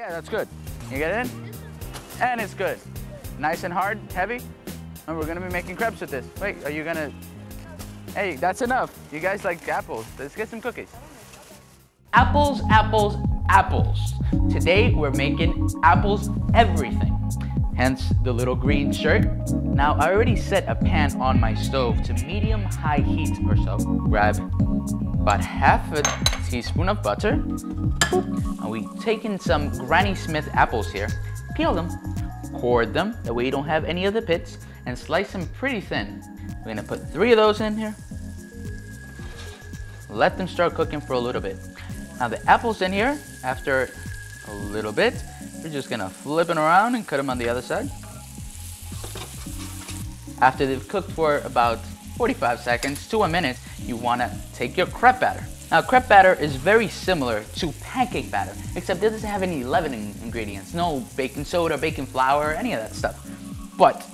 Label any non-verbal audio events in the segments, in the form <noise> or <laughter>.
Yeah, that's good. You get it in? And it's good. Nice and hard, heavy. And we're gonna be making crepes with this. Wait, are you gonna? Hey, that's enough. You guys like apples. Let's get some cookies. Apples, apples, apples. Today we're making apples everything. Hence the little green shirt. Now I already set a pan on my stove to medium high heat or so. Grab about half a teaspoon of butter. And we taken some Granny Smith apples here. Peel them, core them, that way you don't have any of the pits, and slice them pretty thin. We're gonna put three of those in here. Let them start cooking for a little bit. Now the apples in here, after a little bit, we're just gonna flip them around and cut them on the other side. After they've cooked for about 45 seconds to a minute, you wanna take your crepe batter. Now crepe batter is very similar to pancake batter, except it doesn't have any leavening ingredients. No baking soda, baking flour, any of that stuff. But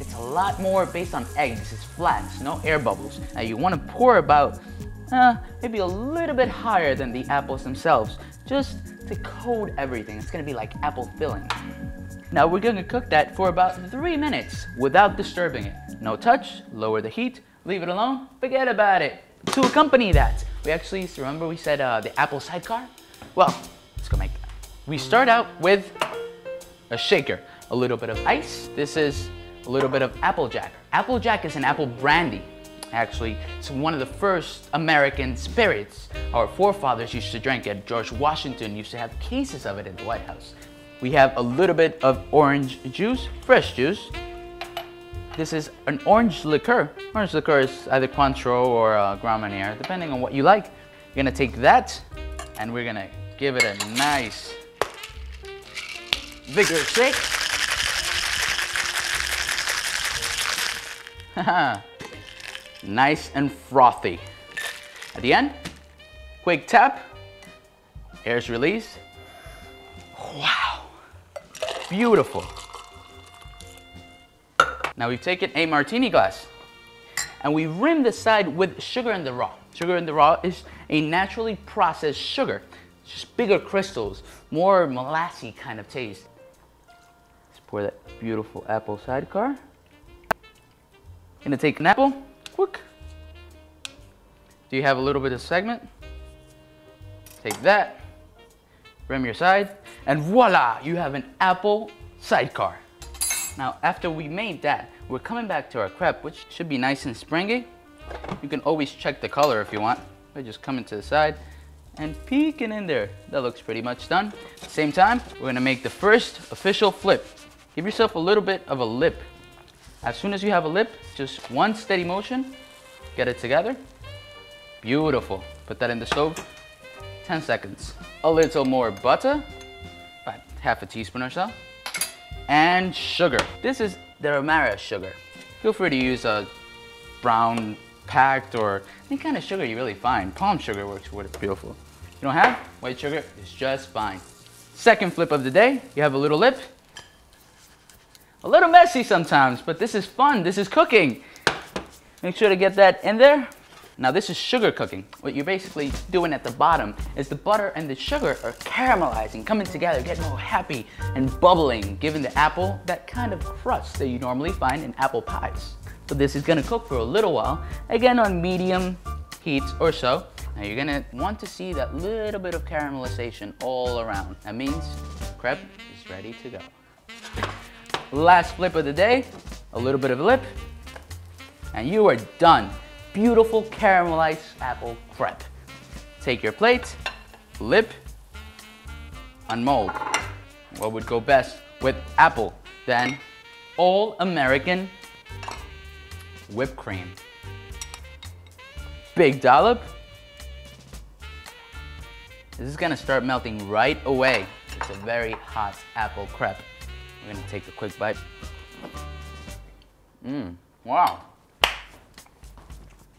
it's a lot more based on eggs. It's flat, no air bubbles. Now you wanna pour about uh, maybe a little bit higher than the apples themselves, just to coat everything. It's gonna be like apple filling. Now we're gonna cook that for about three minutes without disturbing it. No touch, lower the heat, leave it alone, forget about it. To accompany that, we actually, remember we said uh, the apple sidecar? Well, let's go make that. We start out with a shaker, a little bit of ice. This is a little bit of Applejack. Applejack is an apple brandy. Actually, it's one of the first American spirits our forefathers used to drink it. George Washington used to have cases of it in the White House. We have a little bit of orange juice, fresh juice. This is an orange liqueur. Orange liqueur is either Cointreau or uh, Grand Marnier, depending on what you like. You're gonna take that and we're gonna give it a nice vigorous shake. <laughs> nice and frothy. At the end, quick tap, air's released. Wow, beautiful. Now we've taken a martini glass and we rim the side with sugar in the raw. Sugar in the raw is a naturally processed sugar. It's just bigger crystals, more molassy kind of taste. Let's pour that beautiful apple sidecar. Gonna take an apple, quick. Do you have a little bit of segment? Take that, rim your side, and voila, you have an apple sidecar. Now, after we made that, we're coming back to our crepe, which should be nice and springy. You can always check the color if you want. By just coming to the side and peeking in there. That looks pretty much done. Same time, we're gonna make the first official flip. Give yourself a little bit of a lip. As soon as you have a lip, just one steady motion, get it together. Beautiful. Put that in the stove, 10 seconds. A little more butter, about half a teaspoon or so and sugar. This is the Demerara sugar. Feel free to use a brown packed or any kind of sugar you really find. Palm sugar works beautiful. You don't have white sugar, it's just fine. Second flip of the day, you have a little lip. A little messy sometimes, but this is fun, this is cooking. Make sure to get that in there. Now this is sugar cooking. What you're basically doing at the bottom is the butter and the sugar are caramelizing, coming together, getting all happy and bubbling, giving the apple that kind of crust that you normally find in apple pies. So this is gonna cook for a little while, again on medium heat or so. Now you're gonna want to see that little bit of caramelization all around. That means crepe is ready to go. Last flip of the day, a little bit of lip, and you are done beautiful caramelized apple crepe. Take your plate, lip, unmold. What would go best with apple? Then all American whipped cream. Big dollop. This is gonna start melting right away. It's a very hot apple crepe. We're gonna take a quick bite. Mmm, wow.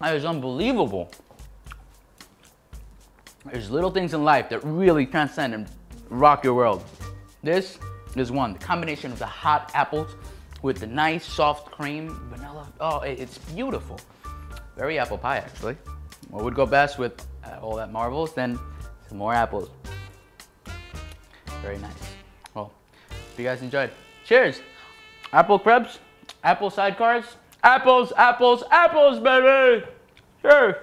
That is unbelievable. There's little things in life that really transcend and rock your world. This is one, the combination of the hot apples with the nice soft cream, vanilla. Oh, it's beautiful. Very apple pie, actually. What would go best with uh, all that marbles? Then some more apples. Very nice. Well, if you guys enjoyed, cheers. Apple crepes, apple sidecars, apples, apples, apples, baby. Cheers.